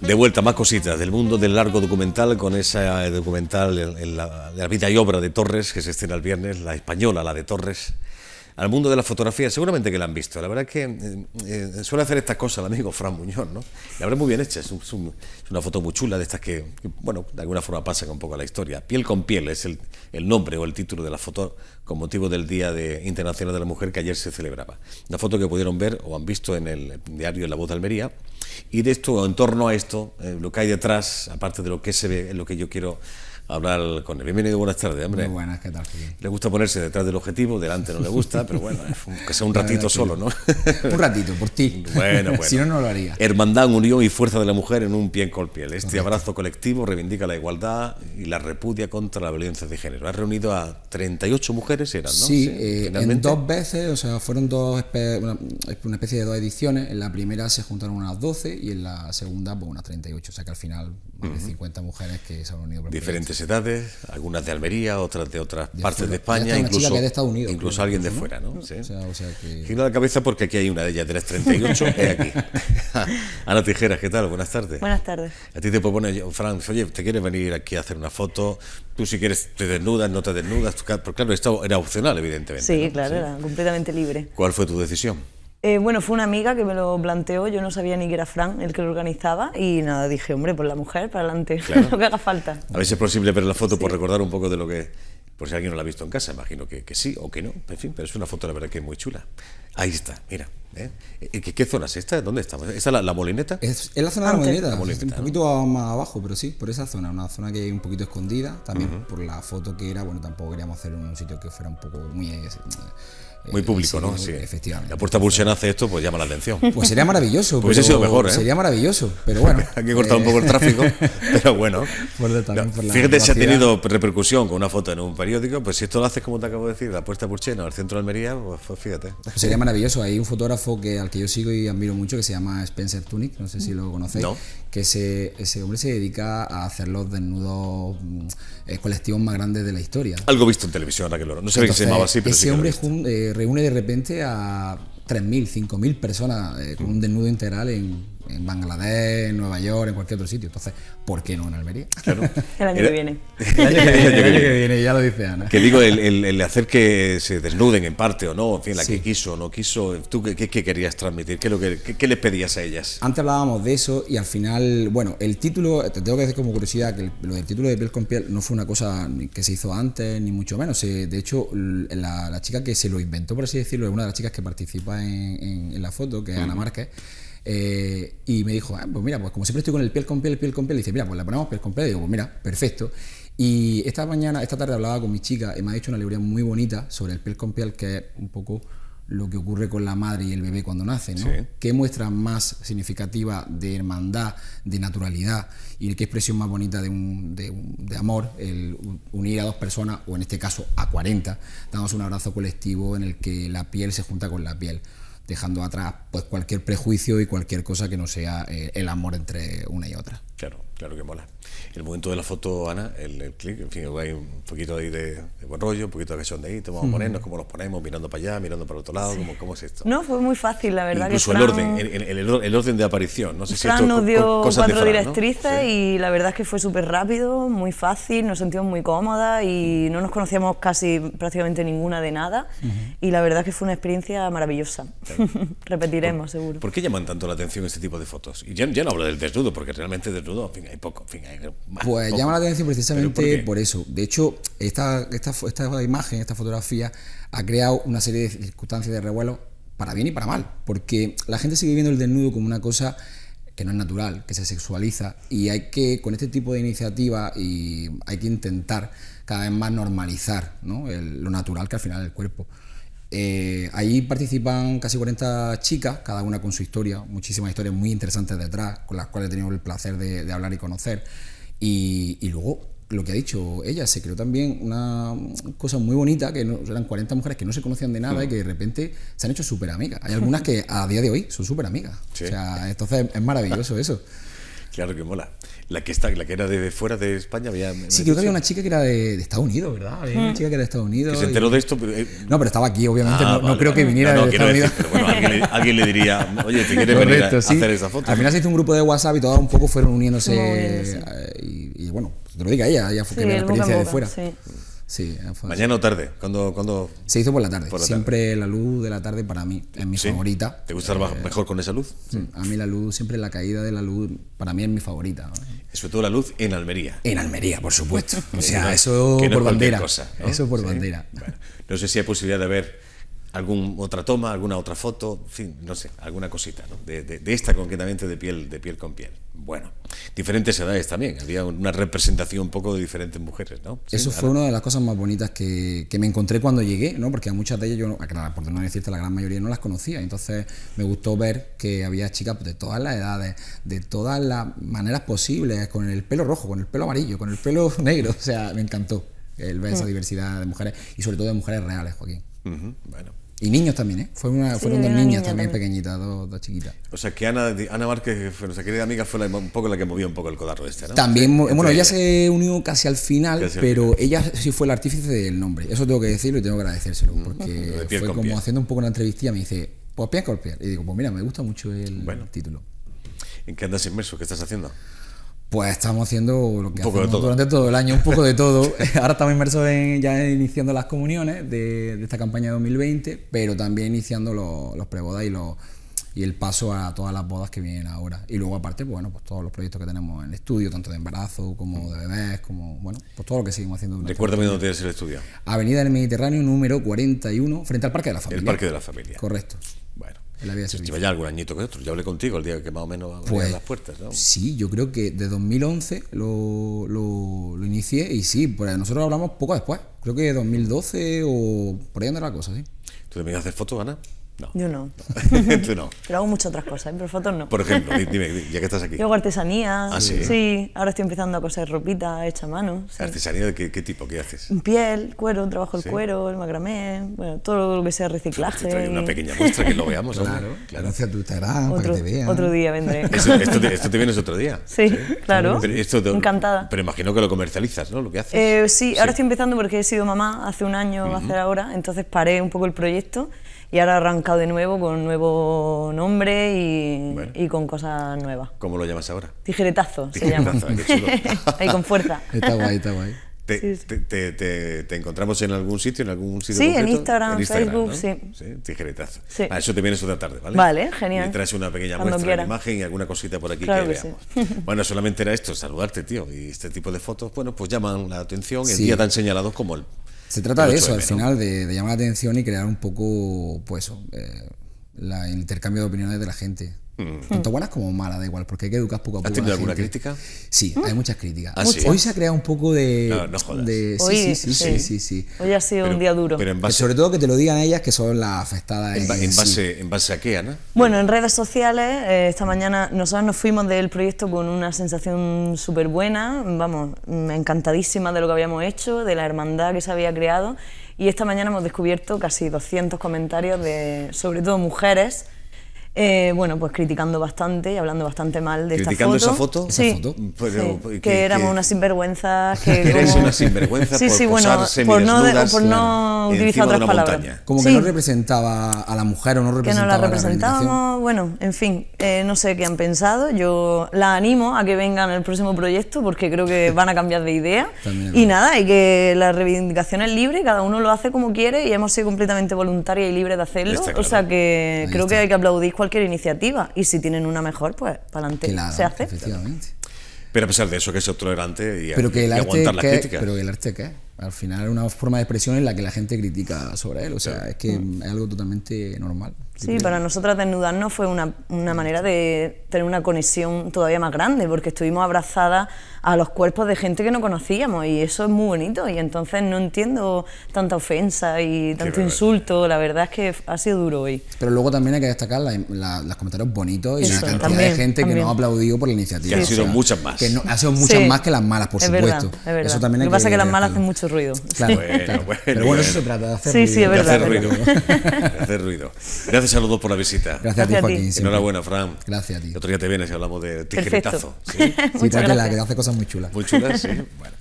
De vuelta, más cositas del mundo del largo documental, con esa documental en la, la, vida y obra de Torres, que se estrena el viernes, la española, la de Torres, al mundo de la fotografía. Seguramente que la han visto. La verdad es que eh, eh, suele hacer estas cosas el amigo Fran Muñoz, ¿no? La verdad muy bien hecha, es, una foto muy chula de estas que, bueno, de alguna forma pasan un poco a la historia. Piel con piel es el, nombre o el título de la foto con motivo del Día de Internacional de la Mujer que ayer se celebraba. Una foto que pudieron ver o han visto en el diario La Voz de Almería. Y de esto, en torno a esto, eh, lo que hay detrás, aparte de lo que se ve, es lo que yo quiero hablar con él. Bienvenido, buenas tardes, hombre. Muy buenas, ¿qué tal? Le gusta ponerse detrás del objetivo, delante no le gusta, pero bueno, que sea un ratito solo, ¿no? un ratito, por ti. Bueno, bueno. si no, no lo haría. Hermandad, unión y fuerza de la mujer en un pie con piel. Este abrazo colectivo reivindica la igualdad y la repudia contra la violencia de género. Ha reunido a 38 mujeres, eran, ¿no? Sí, eh, en dos veces, o sea, fueron dos, una, una, especie de dos ediciones. En la primera se juntaron unas 12 y en la segunda, pues unas 38. O sea que al final, más de 50 mujeres que se han unido. Por Diferentes edades, algunas de Almería, otras de otras partes de España, incluso, Unidos, incluso alguien de fuera, ¿no? ¿Sí? O sea, o sea que... Giro la cabeza porque aquí hay una de ellas de las 38, es aquí. Ana Tijeras, ¿qué tal? Buenas tardes. Buenas tardes. A ti te propone, Fran, oye, ¿te quieres venir aquí a hacer una foto? Tú si quieres te desnudas, no te desnudas, porque claro, esto era opcional, evidentemente. Sí, claro, era completamente libre. ¿Cuál fue tu decisión? Eh, bueno, fue una amiga que me lo planteó, yo no sabía ni que era Fran el que lo organizaba y nada, dije, hombre, pues la mujer, para adelante, lo que haga falta. A ver si es posible ver la foto por recordar un poco de lo que, por si alguien no la ha visto en casa, imagino que, que, sí o que no, en fin, pero es una foto la verdad que es muy chula. Ahí está, mira. ¿eh? ¿Qué, ¿Qué, zona es esta? ¿Dónde estamos? ¿Esta es la, la molineta? Es, es, la zona de la molineta, la molineta un poquito ¿no? más abajo, pero sí, por esa zona, una zona que hay un poquito escondida, también uh -huh. por la foto que era, bueno, tampoco queríamos hacer un sitio que fuera un poco muy... Eh, muy público, ¿no? Sí. Efectivamente. La puerta Pulsena hace esto, pues llama la atención. Pues sería maravilloso. Pues hubiese sido mejor, ¿eh? Sería maravilloso, pero bueno. Hay que cortar un poco el tráfico, pero bueno. Por no, por fíjate si ha tenido repercusión con una foto en un periódico, pues si esto lo haces como te acabo de decir, la puerta Pulsena al centro de Almería, pues fíjate. Pues sería maravilloso. Hay un fotógrafo que, al que yo sigo y admiro mucho que se llama Spencer Tunick, no sé si lo conocéis. No. Que ese, ese hombre se dedica a hacer los desnudos eh, colectivos más grandes de la historia. Algo visto en televisión, que lo No sé que se llamaba así, pero Ese sí hombre eh, reúne de repente a 3.000, 5.000 personas eh, con un desnudo integral en, en, Bangladesh, en Nueva York, en cualquier otro sitio. Entonces, ¿por qué no en Almería? Claro. el año que viene. El año que viene, el año que viene, ya lo dice Ana. Que digo, el, el, el, hacer que se desnuden en parte o no, en fin, la sí. que quiso o no quiso, ¿tú qué, qué, querías transmitir? ¿Qué, lo que, qué, ¿Qué les pedías a ellas? Antes hablábamos de eso y al final, bueno, el título, te tengo que decir como curiosidad que lo del título de piel con piel no fue una cosa que se hizo antes, ni mucho menos. De hecho, la, la chica que se lo inventó, por así decirlo, es una de las chicas que participa en, en, en la foto, que es uh -huh. Ana Márquez. Eh, y me dijo, ah, pues mira, pues como siempre estoy con el piel con piel, piel con piel, y dice, mira, pues la ponemos piel con piel, y digo, pues mira, perfecto. Y esta mañana, esta tarde hablaba con mi chica y me ha dicho una alegoría muy bonita sobre el piel con piel, que es un poco lo que ocurre con la madre y el bebé cuando nace, ¿no? Sí. ¿Qué muestra más significativa de hermandad, de naturalidad y qué expresión más bonita de, un, de, un, de, amor el unir a dos personas, o en este caso a 40, damos un abrazo colectivo en el que la piel se junta con la piel? Dejando atrás pues cualquier prejuicio y cualquier cosa que no sea eh, el amor entre una y otra. Claro, claro que mola. El momento de la foto, Ana, el, el clic, en fin, hay un poquito ahí de, de, buen rollo, un poquito de cachondeíto, vamos a ponernos, cómo nos ponemos, mirando para allá, mirando para el otro lado, sí. ¿cómo, ¿cómo, es esto? No, fue muy fácil, la verdad. Incluso que el orden, el, el, el, orden de aparición, no sé Fran si esto nos dio cosas cuatro de Fran, directrices ¿no? sí. y la verdad es que fue súper rápido, muy fácil, nos sentimos muy cómodas y no nos conocíamos casi prácticamente ninguna de nada uh -huh. y la verdad es que fue una experiencia maravillosa. Claro. Repetiremos, ¿Por, seguro. ¿Por qué llaman tanto la atención este tipo de fotos? Y ya, ya no hablo del desnudo, porque realmente desnudo, en fin, hay poco, en fin, hay Pues poco. llama la atención precisamente por, por, eso. De hecho, esta, esta, esta imagen, esta fotografía, ha creado una serie de circunstancias de revuelo para bien y para mal, porque la gente sigue viendo el desnudo como una cosa que no es natural, que se sexualiza y hay que, con este tipo de iniciativa, y hay que intentar cada vez más normalizar ¿no? el, lo natural que al final es el cuerpo. Eh, ahí participan casi 40 chicas, cada una con su historia, muchísimas historias muy interesantes detrás, con las cuales he tenido el placer de, de hablar y conocer. Y, y, luego lo que ha dicho ella, se creó también una cosa muy bonita, que no, eran 40 mujeres que no se conocían de nada y que de repente se han hecho súper amigas. Hay algunas que a día de hoy son súper amigas. Sí. O sea, entonces es maravilloso eso. Claro que mola. La que está, la que era de fuera de España había. Sí, creo que había una chica que era de, Estados Unidos, ¿verdad? Había una mm. chica que era de Estados Unidos. Que se enteró de esto. Pero, eh, No, pero estaba aquí, obviamente. Ah, no, creo que viniera de Estados Unidos. pero bueno, alguien le, diría, oye, ¿te quieres venir a, hacer esa foto? Al final se hizo un grupo de WhatsApp y todos un poco fueron uniéndose. Eh, y, bueno, te lo diga ella, ella fue que la experiencia de fuera. Sí. Sí, Mañana o tarde, cuando, cuando Se hizo por la tarde. siempre la luz de la tarde para mí es mi favorita. ¿Te gusta eh, mejor con esa luz? A mí la luz, siempre la caída de la luz, para mí es mi favorita. Sobre todo la luz en Almería. En Almería, por supuesto. O sea, eso por bandera. Eso por bandera. no sé si hay posibilidad de ver alguna otra toma, alguna otra foto, en fin, no sé, alguna cosita, ¿no? de, de, esta concretamente de piel, de piel con piel. Bueno, diferentes edades también, había una representación un poco de diferentes mujeres, ¿no? Eso fue una de las cosas más bonitas que, que, me encontré cuando llegué, ¿no? Porque a muchas de ellas yo, por no decirte la gran mayoría, no las conocía, entonces me gustó ver que había chicas de todas las edades, de todas las maneras posibles, con el pelo rojo, con el pelo amarillo, con el pelo negro, o sea, me encantó el ver esa mm. diversidad de mujeres y sobre todo de mujeres reales, Joaquín. Bueno, y niños también, ¿eh? Fue una, fueron dos niñas también, pequeñitas, dos, chiquitas. O sea, que Ana, Ana Márquez, nuestra querida amiga, fue un poco la que movió un poco el codarro este, ¿no? También, bueno, ella, se unió casi al final, pero ella sí fue el artífice del nombre. Eso tengo que decirlo y tengo que agradecérselo, porque fue como haciendo un poco una entrevista y me dice, pues pie con pie. Y digo, pues mira, me gusta mucho el título. ¿En qué andas inmerso? ¿Qué estás haciendo? Pues estamos haciendo lo que hacemos durante todo el año, un poco de todo. Ahora estamos inmersos en, ya iniciando las comuniones de, esta campaña de 2020, pero también iniciando los, los prebodas y, los, y el paso a todas las bodas que vienen ahora. Y luego aparte, pues, bueno, pues todos los proyectos que tenemos en el estudio, tanto de embarazo como de bebés, como, bueno, pues todo lo que seguimos haciendo. Recuérdame dónde tienes el estudio. Avenida del Mediterráneo número 41, frente al Parque de la Familia. El Parque de la Familia. Correcto. Bueno. Si lleva ya algún añito que otro. Yo hablé contigo el día que más o menos pues, las puertas. ¿no? Sí, yo creo que de 2011 lo, lo, lo, inicié y sí, pues nosotros hablamos poco después. Creo que 2012 o por ahí anda la cosa, sí. ¿Tú también haces fotos, Ana? No. Yo no. Tú no. Pero hago muchas otras cosas, ¿eh? pero fotos no. Por ejemplo, dime, ya que estás aquí. Yo hago artesanía. ¿Ah, sí? Sí, ahora estoy empezando a coser ropita hecha a mano. ¿Artesanía de qué, qué, tipo? ¿Qué haces? Piel, cuero, trabajo el cuero, el macramé, bueno, todo lo que sea reciclaje. Te una pequeña muestra que lo veamos. claro, claro. Hacia tu Instagram, otro, para que te vean. Otro día vendré. esto, te, esto, te, vienes otro día. Sí, claro. Encantada. Pero imagino que lo comercializas, ¿no? Lo que haces. Eh, sí, ahora estoy empezando porque he sido mamá hace un año, va a hacer ahora, entonces paré un poco el proyecto y ahora he arrancado de nuevo con un nuevo nombre y, con cosas nuevas. ¿Cómo lo llamas ahora? Tijeretazo, se llama. Ahí con fuerza. Está guay, está guay. Te, te, te, encontramos en algún sitio, en algún sitio Sí, en Instagram, en Facebook, sí. sí. Tijeretazo. Ah, eso te vienes otra tarde, ¿vale? Vale, genial. Y traes una pequeña muestra de imagen y alguna cosita por aquí que, veamos. Bueno, solamente era esto, saludarte, tío. Y este tipo de fotos, bueno, pues llaman la atención el día tan señalado como el se trata de eso, al final, de, llamar la atención y crear un poco, pues, eh, el intercambio de opiniones de la gente. Mm. Tanto buenas como malas, da igual, porque hay que educar poco a poco. ¿Has tenido alguna crítica? Sí, hay muchas críticas. ¿Ah, Hoy se ha creado un poco de. No, no jodas. sí, sí, sí, sí, sí, Hoy ha sido un día duro. Pero sobre todo que te lo digan ellas que son las afectadas. ¿En, base, ¿En base a qué, Ana? Bueno, en redes sociales, eh, esta mañana nosotros nos fuimos del proyecto con una sensación súper buena, vamos, encantadísima de lo que habíamos hecho, de la hermandad que se había creado. Y esta mañana hemos descubierto casi 200 comentarios de, sobre todo mujeres, eh, bueno, pues criticando bastante y hablando bastante mal de esta foto. esa foto? Sí, que, éramos unas sinvergüenzas. Que Eres una sinvergüenza sí, por, sí, bueno, por no, por no utilizar otras palabras. Como que no representaba a la mujer o no representaba Que no la representábamos, bueno, en fin, eh, no sé qué han pensado. Yo la animo a que vengan el próximo proyecto porque creo que van a cambiar de idea. y nada, y que la reivindicación es libre, cada uno lo hace como quiere y hemos sido completamente voluntaria y libre de hacerlo. O sea que creo que hay que aplaudir cualquier iniciativa y si tienen una mejor, pues para adelante se hace. Efectivamente. Pero a pesar de eso, que es tolerante y, pero que el aguantar las críticas. Pero el arte qué? Al final es una forma de expresión en la que la gente critica sobre él. O sea, es que mm. es algo totalmente normal. Sí, para nosotras desnudarnos fue una, una, manera de tener una conexión todavía más grande, porque estuvimos abrazadas a los cuerpos de gente que no conocíamos y eso es muy bonito y entonces no entiendo tanta ofensa y tanto insulto, la verdad es que ha sido duro hoy. Pero luego también hay que destacar los comentarios bonitos y la cantidad de gente que nos ha aplaudido por la iniciativa. Que han sido muchas más. Que no, ha sido muchas más que las malas, por supuesto. Eso también Lo que pasa es que las malas hacen mucho ruido. Claro, Pero bueno, eso se trata de hacer ruido. Sí, es verdad. De hacer ruido. de hacer ruido. Gracias a los dos por la visita. Gracias, a ti, Joaquín. Enhorabuena, Fran. Gracias a ti. otro día te vienes y hablamos de tijeretazo. ¿sí? sí, trátela, que hace cosas muy chulas. Muy chulas, sí. Bueno.